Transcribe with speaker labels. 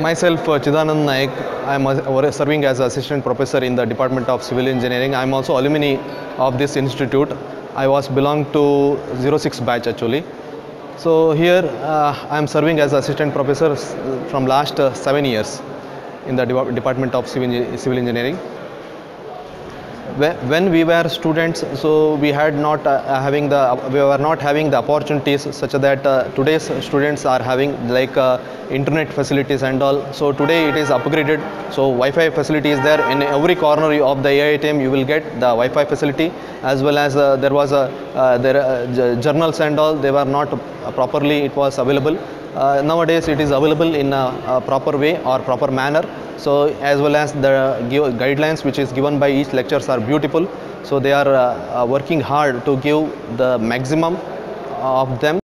Speaker 1: myself, uh, Chidanand Naik, I am uh, serving as assistant professor in the Department of Civil Engineering. I am also alumni of this institute. I was belong to 06 batch actually. So here uh, I am serving as assistant professor from last uh, seven years in the Dep- Department of Civil, Civil Engineering. Whe- When we were students, so we had not uh, having the we were not having the opportunities such that uh, today's students are having like uh, internet facilities and all. So today it is upgraded. So Wi-Fi facility is there in every corner of the AITM. You will get the Wi-Fi facility as well as uh, there was a uh, there uh, journals and all. They were not properly. It was available. Uh, nowadays it is available in a, a proper way or proper manner. So as well as the guidelines which is given by each lectures are beautiful. So they are uh, uh, working hard to give the maximum of them